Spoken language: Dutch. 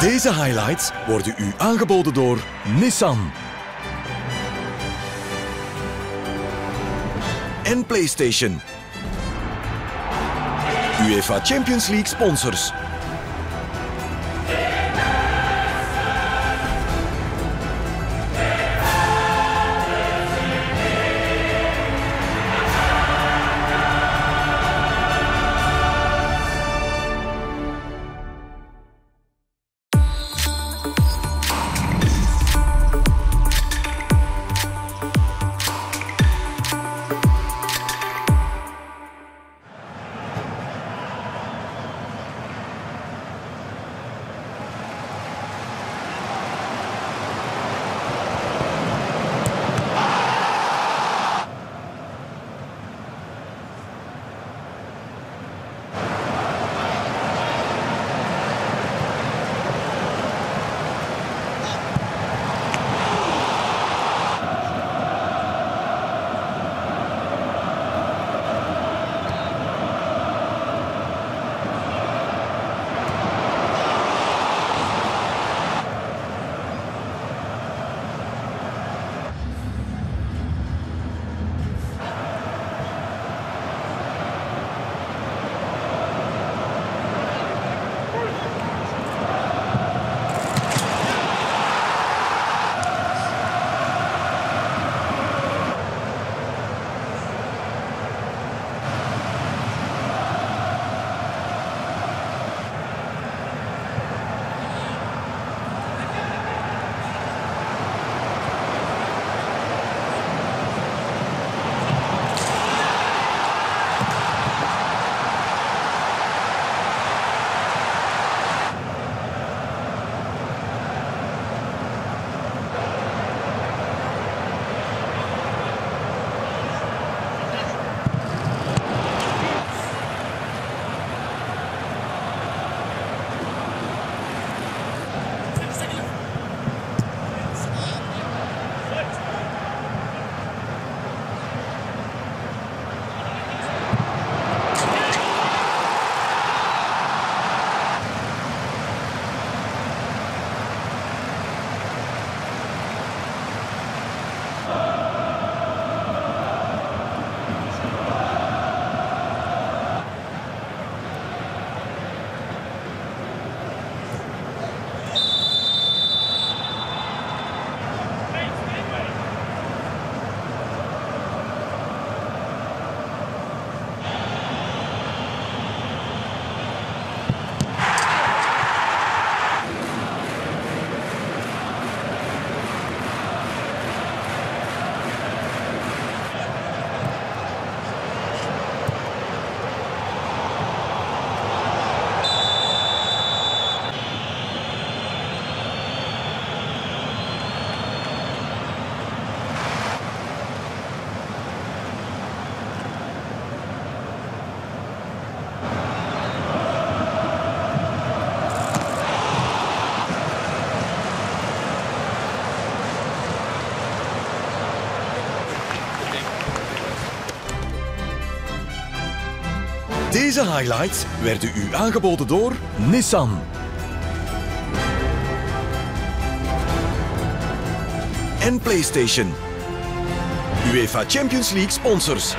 Deze highlights worden u aangeboden door Nissan. En PlayStation. UEFA Champions League sponsors. Deze highlights werden u aangeboden door Nissan. En PlayStation. UEFA Champions League sponsors.